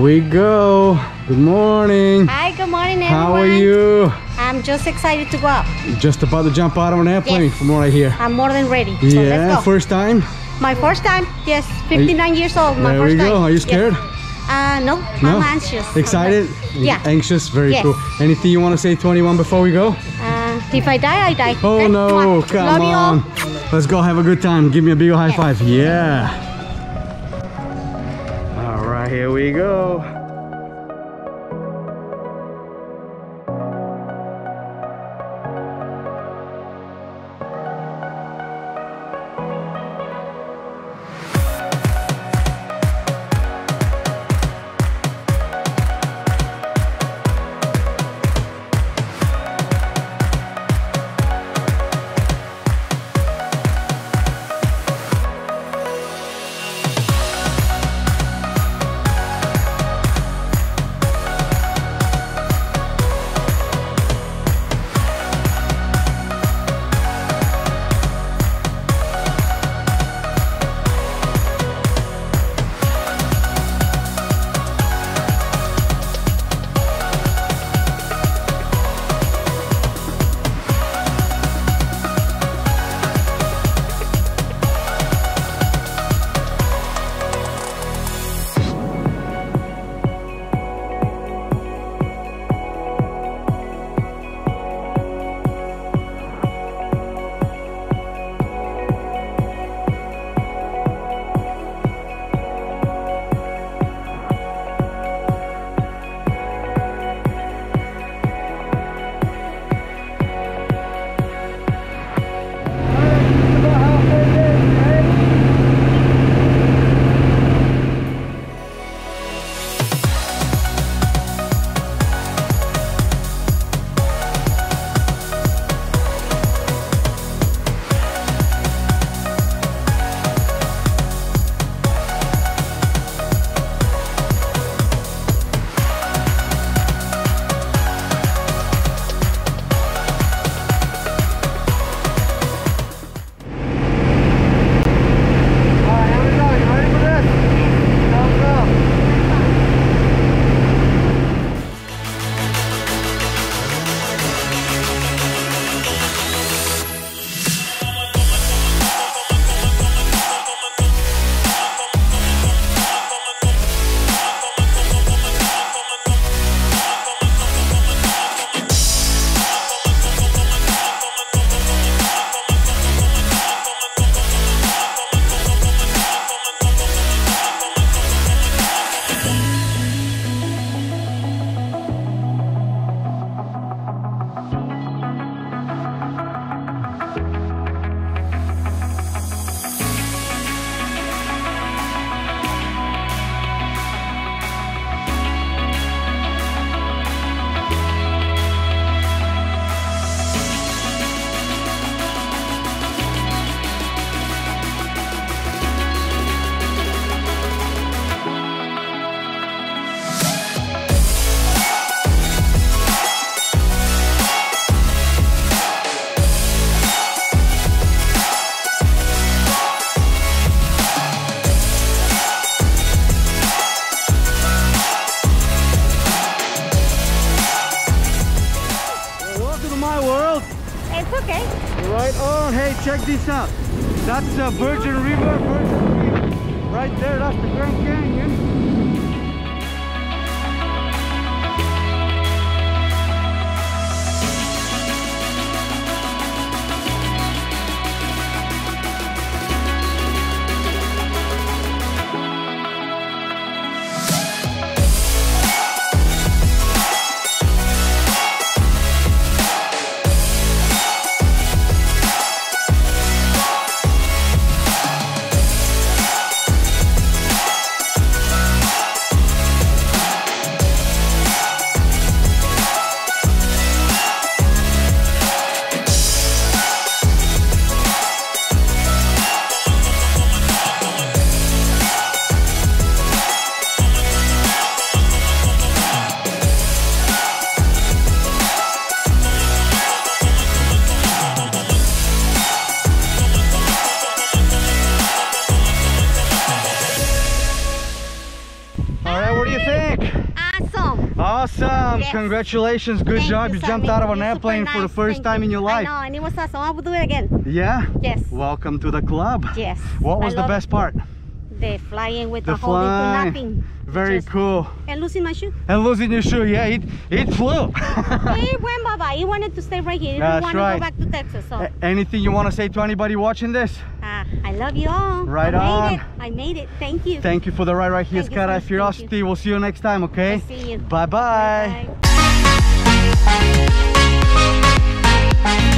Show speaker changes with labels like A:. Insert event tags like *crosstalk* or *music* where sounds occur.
A: There we go. Good morning.
B: Hi, good morning, everyone.
A: How are you?
B: I'm just excited to go up.
A: Just about to jump out of an airplane
B: Yes.
A: from what I hear.
B: I'm more than ready. So
A: yeah,
B: let's go.
A: first time.
B: My first time. Yes, 59 years old. My
A: there
B: first
A: we go.
B: time.
A: Are you
B: Yes.
A: scared?
B: Uh, no,
A: No?
B: I'm anxious.
A: Excited?
B: Yeah.
A: Anxious? Very
B: Yes.
A: cool. Anything you want to say to anyone before we go?
B: Uh, if I die, I die.
A: Oh
B: Okay?
A: no, come
B: Love you all.
A: on. Let's go have a good time. Give me a big high
B: Yes.
A: five. Yeah. Here we go.
B: Okay.
A: Right on. Hey, check this out. That's uh, Virgin River, Virgin River. Right there, that's the Grand Canyon.
B: Awesome! Yes.
A: Congratulations, good
B: Thank
A: job. You,
B: Sammy.
A: jumped out of an airplane for the first
B: Thank
A: time
B: you.
A: in your life.
B: I know, and it was awesome. I will do it again.
A: Yeah?
B: Yes.
A: Welcome to the club.
B: Yes.
A: What
B: I
A: was the
B: love
A: best part?
B: The flying with
A: The
B: the, holding to nothing.
A: Very
B: Just-
A: cool.
B: And losing my shoe.
A: And losing your shoe, yeah, it, it flew. *laughs*
B: he went bye bye. He wanted to stay right here. He didn't
A: That's
B: want
A: right.
B: to go back to Texas. So
A: Anything you want to say to anybody watching this?
B: uh, I love you all.
A: Right
B: I
A: on.
B: Made it. I made it. Thank you.
A: Thank you for the ride right here,
B: you
A: Skydive Fyrosity. We'll see you next time, okay?
B: I'll see you.
A: Bye-bye.
B: Bye.